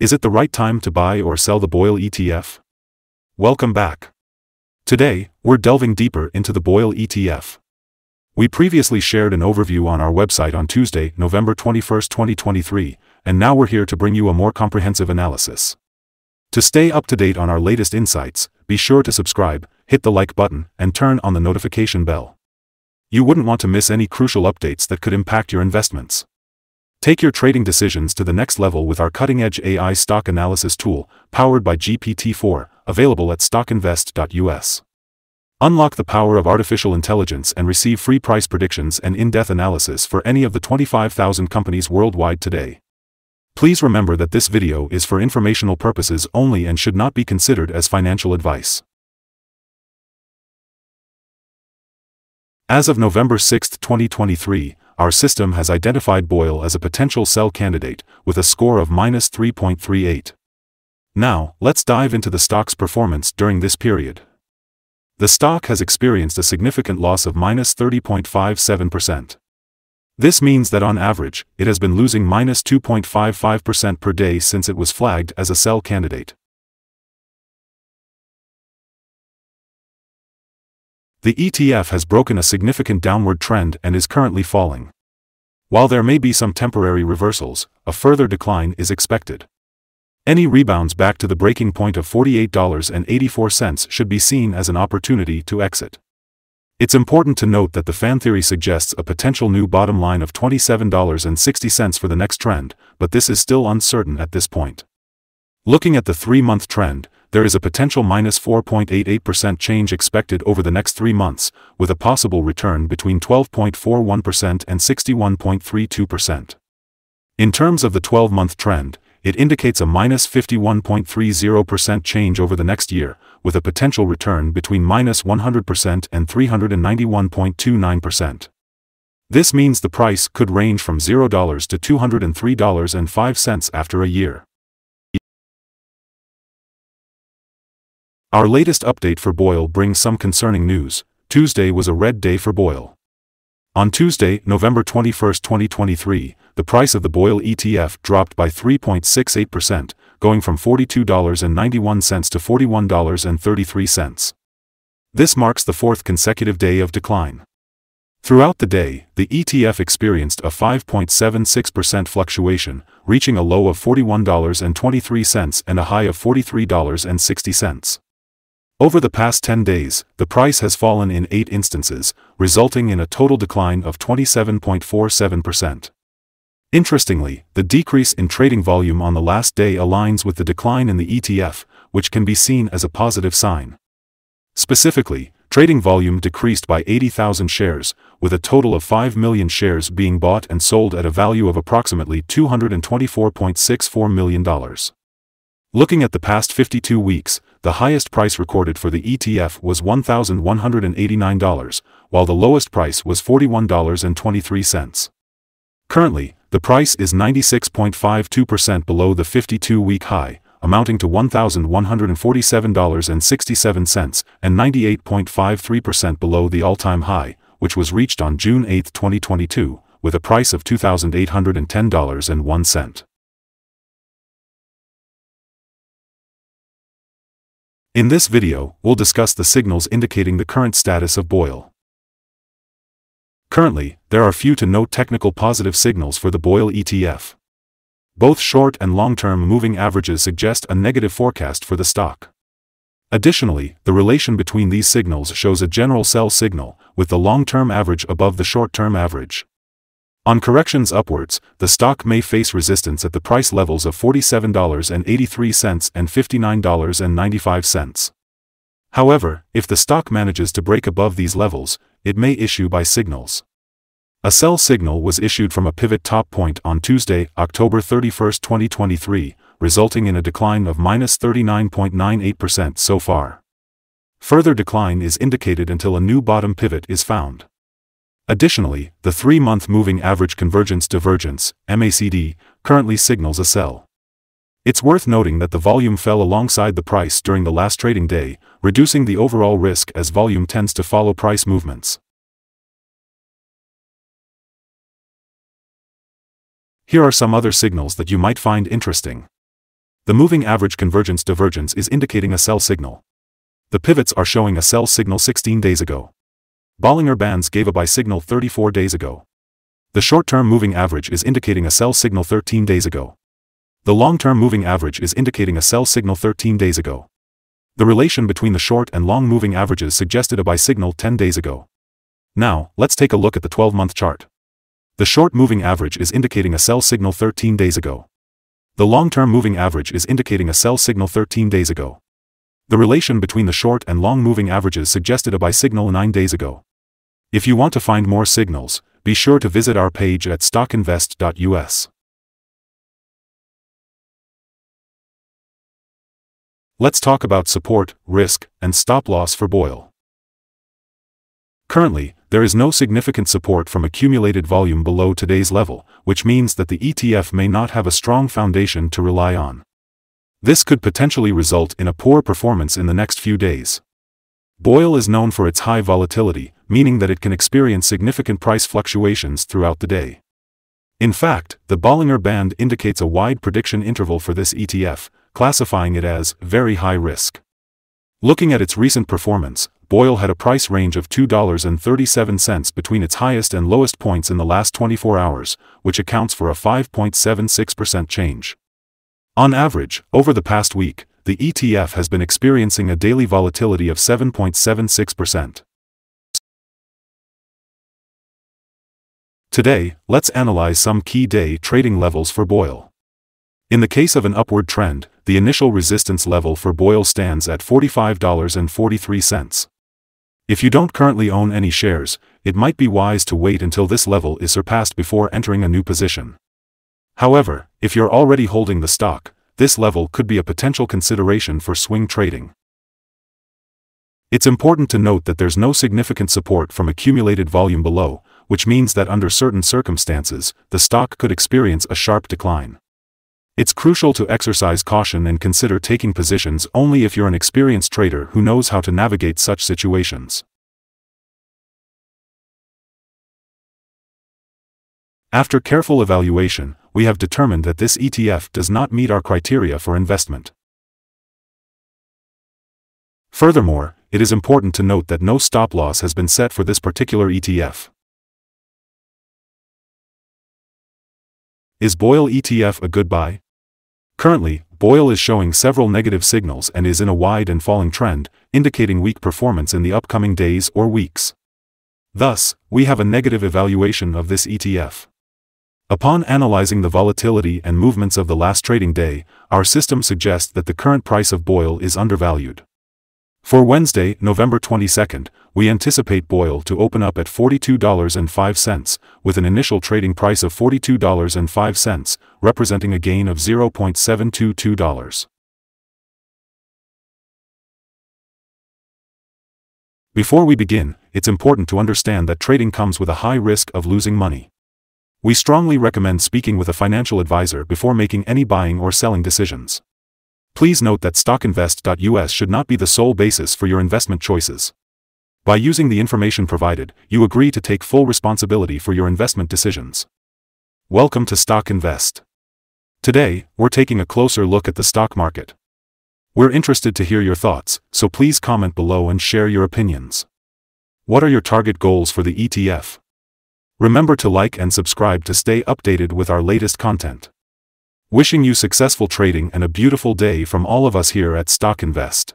Is it the right time to buy or sell the BOIL ETF? Welcome back. Today, we're delving deeper into the BOIL ETF. We previously shared an overview on our website on Tuesday, November 21, 2023, and now we're here to bring you a more comprehensive analysis. To stay up to date on our latest insights, be sure to subscribe, hit the like button, and turn on the notification bell. You wouldn't want to miss any crucial updates that could impact your investments. Take your trading decisions to the next level with our cutting-edge AI stock analysis tool, powered by GPT-4, available at stockinvest.us. Unlock the power of artificial intelligence and receive free price predictions and in-depth analysis for any of the 25,000 companies worldwide today. Please remember that this video is for informational purposes only and should not be considered as financial advice. As of November 6, 2023, our system has identified BOIL as a potential sell candidate, with a score of minus 3.38. Now, let's dive into the stock's performance during this period. The stock has experienced a significant loss of minus 30.57%. This means that on average, it has been losing minus 2.55% per day since it was flagged as a sell candidate. The ETF has broken a significant downward trend and is currently falling. While there may be some temporary reversals, a further decline is expected. Any rebounds back to the breaking point of $48.84 should be seen as an opportunity to exit. It's important to note that the fan theory suggests a potential new bottom line of $27.60 for the next trend, but this is still uncertain at this point. Looking at the three-month trend, there is a potential minus 4.88% change expected over the next three months, with a possible return between 12.41% and 61.32%. In terms of the 12-month trend, it indicates a minus 51.30% change over the next year, with a potential return between minus 100% and 391.29%. This means the price could range from $0 to $203.05 after a year. Our latest update for BOIL brings some concerning news. Tuesday was a red day for BOIL. On Tuesday, November 21, 2023, the price of the BOIL ETF dropped by 3.68%, going from $42.91 to $41.33. This marks the fourth consecutive day of decline. Throughout the day, the ETF experienced a 5.76% fluctuation, reaching a low of $41.23 and a high of $43.60. Over the past 10 days, the price has fallen in 8 instances, resulting in a total decline of 27.47%. Interestingly, the decrease in trading volume on the last day aligns with the decline in the ETF, which can be seen as a positive sign. Specifically, trading volume decreased by 80,000 shares, with a total of 5 million shares being bought and sold at a value of approximately $224.64 million. Looking at the past 52 weeks, the highest price recorded for the ETF was $1,189, while the lowest price was $41.23. Currently, the price is 96.52% below the 52-week high, amounting to $1,147.67 and 98.53% below the all-time high, which was reached on June 8, 2022, with a price of $2,810.01. In this video, we'll discuss the signals indicating the current status of BOIL. Currently, there are few to no technical positive signals for the BOIL ETF. Both short and long-term moving averages suggest a negative forecast for the stock. Additionally, the relation between these signals shows a general sell signal, with the long-term average above the short-term average. On corrections upwards, the stock may face resistance at the price levels of $47.83 and $59.95. However, if the stock manages to break above these levels, it may issue buy signals. A sell signal was issued from a pivot top point on Tuesday, October 31, 2023, resulting in a decline of minus 39.98% so far. Further decline is indicated until a new bottom pivot is found. Additionally, the three-month moving average convergence divergence, MACD, currently signals a sell. It's worth noting that the volume fell alongside the price during the last trading day, reducing the overall risk as volume tends to follow price movements. Here are some other signals that you might find interesting. The moving average convergence divergence is indicating a sell signal. The pivots are showing a sell signal 16 days ago. Bollinger Bands gave a buy signal 34 days ago. The short-term moving average is indicating a sell signal 13 days ago. The long-term moving average is indicating a sell signal 13 days ago. The relation between the short and long moving averages suggested a buy signal 10 days ago. Now, let's take a look at the 12-month chart. The short moving average is indicating a sell signal 13 days ago. The long-term moving average is indicating a sell signal 13 days ago. The relation between the short and long moving averages suggested a buy signal 9 days ago. If you want to find more signals, be sure to visit our page at stockinvest.us. Let's talk about support, risk, and stop loss for BOIL. Currently, there is no significant support from accumulated volume below today's level, which means that the ETF may not have a strong foundation to rely on. This could potentially result in a poor performance in the next few days. BOIL is known for its high volatility, meaning that it can experience significant price fluctuations throughout the day. In fact, the Bollinger Band indicates a wide prediction interval for this ETF, classifying it as very high risk. Looking at its recent performance, BOIL had a price range of $2.37 between its highest and lowest points in the last 24 hours, which accounts for a 5.76% change. On average, over the past week, the ETF has been experiencing a daily volatility of 7.76%. Today, let's analyze some key day trading levels for BOIL. In the case of an upward trend, the initial resistance level for BOIL stands at $45.43. If you don't currently own any shares, it might be wise to wait until this level is surpassed before entering a new position. However, if you're already holding the stock, this level could be a potential consideration for swing trading. It's important to note that there's no significant support from accumulated volume below, which means that under certain circumstances, the stock could experience a sharp decline. It's crucial to exercise caution and consider taking positions only if you're an experienced trader who knows how to navigate such situations. After careful evaluation, we have determined that this ETF does not meet our criteria for investment. Furthermore, it is important to note that no stop loss has been set for this particular ETF. Is BOIL ETF a good buy? Currently, BOIL is showing several negative signals and is in a wide and falling trend, indicating weak performance in the upcoming days or weeks. Thus, we have a negative evaluation of this ETF. Upon analyzing the volatility and movements of the last trading day, our system suggests that the current price of BOIL is undervalued. For Wednesday, November 22, we anticipate BOIL to open up at $42.05, with an initial trading price of $42.05, representing a gain of $0.722. Before we begin, it's important to understand that trading comes with a high risk of losing money. We strongly recommend speaking with a financial advisor before making any buying or selling decisions. Please note that stockinvest.us should not be the sole basis for your investment choices. By using the information provided, you agree to take full responsibility for your investment decisions. Welcome to Stock Invest. Today, we're taking a closer look at the stock market. We're interested to hear your thoughts, so please comment below and share your opinions. What are your target goals for the ETF? Remember to like and subscribe to stay updated with our latest content. Wishing you successful trading and a beautiful day from all of us here at Stock Invest.